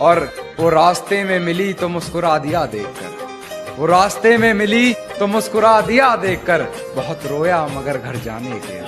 और वो रास्ते में मिली तो मुस्कुरा दिया देखकर। वो रास्ते में मिली तो मुस्कुरा दिया देखकर। बहुत रोया मगर घर जाने के